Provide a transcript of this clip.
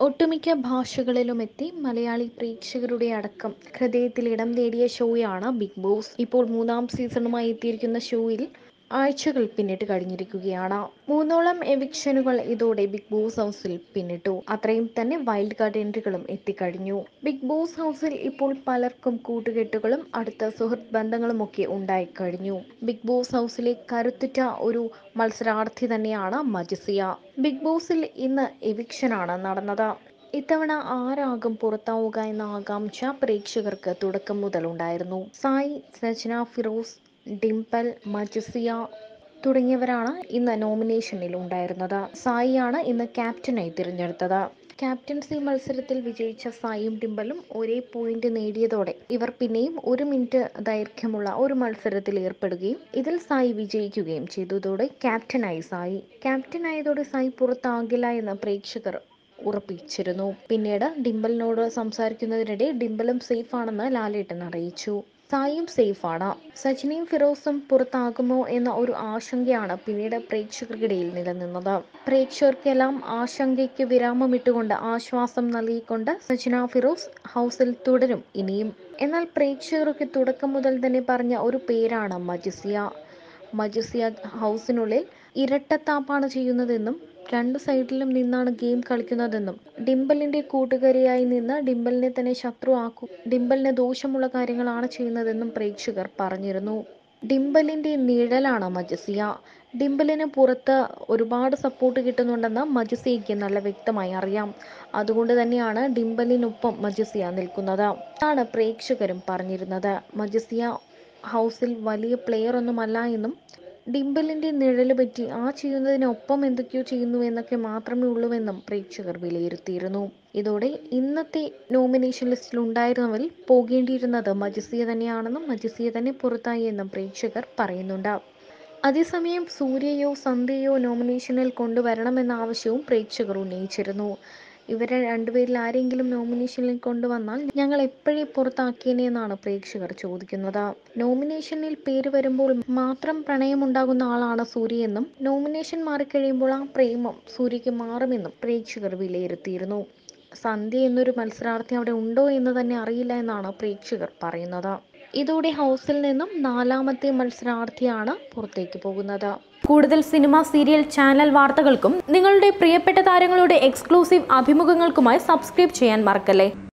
ഒട്ടുമിക്ക ഭാഷകളിലും എത്തി മലയാളി പ്രേക്ഷകരുടെ അടക്കം ഹൃദയത്തിൽ ഇടം നേടിയ ഷോയാണ് ബിഗ് ബോസ്. ഇപ്പോൾ മൂന്നാം സീസണുമായി എത്തിയിരിക്കുന്ന ഷോയിൽ ആഴ്ചകൾ പിന്നിട്ട് കഴിഞ്ഞിരിക്കുകയാണ്. മൂന്നോളം എവിക്ഷനുകൾ ഇതോടെ ബിഗ് ബോസ് ഹൗസിൽ പിന്നിട്ടു. അത്രയും തന്നെ വൈൽഡ് കാർഡ് എൻട്രികളും എത്തിക്കഴിഞ്ഞു. ബിഗ് ബോസ് ഹൗസിൽ ഇപ്പോൾ പലർക്കും കൂട്ടുകെട്ടുകളും അടുത്ത സുഹൃത്ത് ബന്ധങ്ങളും ഒക്കെ ഉണ്ടായിക്കഴിഞ്ഞു. ബിഗ് ബോസ് ഹൗസിലെ കരുത്തുറ്റ ഒരു മത്സരാർത്ഥി തന്നെയാണ് മജിസിയ. ബിഗ് ബോസിൽ ഇന്ന് എവിക്ഷനാണ് നടന്നത്? ഇത്തവണ ആരാകും പുറത്താവുക എന്ന ആകാംക്ഷ പ്രേക്ഷകർക്ക് തുടക്കം മുതൽ ഉണ്ടായിരുന്നു. സായി സജ്ന ഫിറോസ് ഡിംപൽ മജസിയ തുടങ്ങിയവരാണ് ഇന്ന് നോമിനേഷനിൽ ഉണ്ടായിരുന്നത് സായിയാണ് ഇന്ന് ക്യാപ്റ്റനായി തിരഞ്ഞെടുത്തത്. ക്യാപ്റ്റൻസി മത്സരത്തിൽ വിജയിച്ച സായിയും ഡിംബലും ഒരേ പോയിന്റ് നേടിയതോടെ ഇവർ പിന്നെയും ഒരു മിനിറ്റ് ദൈർഘ്യമുള്ള ഒരു മത്സരത്തിൽ ഏർപ്പെടുകയും ഇതിൽ സായി വിജയിക്കുകയും ചെയ്തതോടെ ക്യാപ്റ്റനായി സായി. ക്യാപ്റ്റനായതോടെ സായി പുറത്താകില്ല എന്ന് പ്രേക്ഷകർ ഉറപ്പിച്ചിരുന്നു. പിന്നീട് ഡിംബലിനോട് സംസാരിക്കുന്നതിനിടെ ഡിംബലും സേഫ് ആണെന്ന് ലാലേട്ടൻ അറിയിച്ചു. സായിയും സേഫാണ്. സച്ചിനെയും ഫിറോസും പുറത്താകുമോ എന്ന ഒരു ആശങ്കയാണ് പിന്നീട് പ്രേക്ഷകർക്കിടയിൽ നിലനിന്നത്. പ്രേക്ഷകർക്കെല്ലാം ആശങ്കയ്ക്ക് വിരാമമിട്ടുകൊണ്ട് ആശ്വാസം നൽകിക്കൊണ്ട് സച്ചിന ഫിറോസ് ഹൗസിൽ തുടരും ഇനിയും. എന്നാൽ പ്രേക്ഷകർക്ക് തുടക്കം മുതൽ തന്നെ പറഞ്ഞ ഒരു പേരാണ് മജിസിയ. മജിസിയ ഹൗസിനുള്ളിൽ ഇരട്ടത്താപ്പാണ് ചെയ്യുന്നതെന്നും രണ്ട് സൈഡിലും നിന്നാണ് ഗെയിം കളിക്കുന്നതെന്നും ഡിംബലിന്റെ കൂട്ടുകാരിയായി നിന്ന് ഡിംബലിനെ തന്നെ ശത്രു ആക്കും ഡിംബലിന് ദോഷമുള്ള കാര്യങ്ങളാണ് ചെയ്യുന്നതെന്നും പ്രേക്ഷകർ പറഞ്ഞിരുന്നു. ഡിംബലിന്റെ നിഴലാണ് മജസിയ. ഡിംബലിന് പുറത്ത് ഒരുപാട് സപ്പോർട്ട് കിട്ടുന്നുണ്ടെന്ന് മജസിയയ്ക്ക് നല്ല വ്യക്തമായി അറിയാം. അതുകൊണ്ട് തന്നെയാണ് ഡിംബലിനൊപ്പം മജസിയ നിൽക്കുന്നത് ആണ് പ്രേക്ഷകരും പറഞ്ഞിരുന്നത്. മജസിയ ഹൗസിൽ വലിയ പ്ലെയർ ഒന്നുമല്ല എന്നും ഡിംബലിന്റെ നിഴൽ പറ്റി ആ ചെയ്യുന്നതിനൊപ്പം എന്തൊക്കെയോ ചെയ്യുന്നു എന്നൊക്കെ മാത്രമേ ഉള്ളൂവെന്നും പ്രേക്ഷകർ വിലയിരുത്തിയിരുന്നു. ഇതോടെ ഇന്നത്തെ നോമിനേഷൻ ലിസ്റ്റിൽ ഉണ്ടായിരുന്നവരിൽ പോകേണ്ടിയിരുന്നത് മജിസിയ തന്നെയാണെന്നും മജിസിയ തന്നെ പുറത്തായി എന്നും പ്രേക്ഷകർ പറയുന്നുണ്ട്. അതേസമയം സൂര്യയോ സന്ധ്യയോ നോമിനേഷനിൽ കൊണ്ടുവരണമെന്ന ആവശ്യവും പ്രേക്ഷകർ ഉന്നയിച്ചിരുന്നു. ഇവരെ രണ്ടുപേരിൽ ആരെങ്കിലും നോമിനേഷനിൽ കൊണ്ടുവന്നാൽ ഞങ്ങൾ എപ്പോഴേ പുറത്താക്കിയനെന്നാണ് പ്രേക്ഷകർ ചോദിക്കുന്നത്. നോമിനേഷനിൽ പേര് വരുമ്പോൾ മാത്രം പ്രണയമുണ്ടാകുന്ന ആളാണ് സൂര്യയെന്നും നോമിനേഷൻ മാറിക്കഴിയുമ്പോൾ ആ പ്രേമം സൂര്യയ്ക്ക് മാറുമെന്നും പ്രേക്ഷകർ വിലയിരുത്തിയിരുന്നു. സന്ധ്യ എന്നൊരു മത്സരാർത്ഥി അവിടെ ഉണ്ടോ എന്ന് തന്നെ അറിയില്ല എന്നാണ് പ്രേക്ഷകർ പറയുന്നത്. ഇതോടെ ഹൗസിൽ നിന്നും നാലാമത്തെ മത്സരാർത്ഥിയാണ് പുറത്തേക്ക് പോകുന്നത്. കൂടുതൽ സിനിമ സീരിയൽ ചാനൽ വാർത്തകൾക്കും നിങ്ങളുടെ പ്രിയപ്പെട്ട താരങ്ങളുടെ എക്സ്ക്ലൂസീവ് അഭിമുഖങ്ങൾക്കുമായി സബ്സ്ക്രൈബ് ചെയ്യാൻ മറക്കല്ലേ?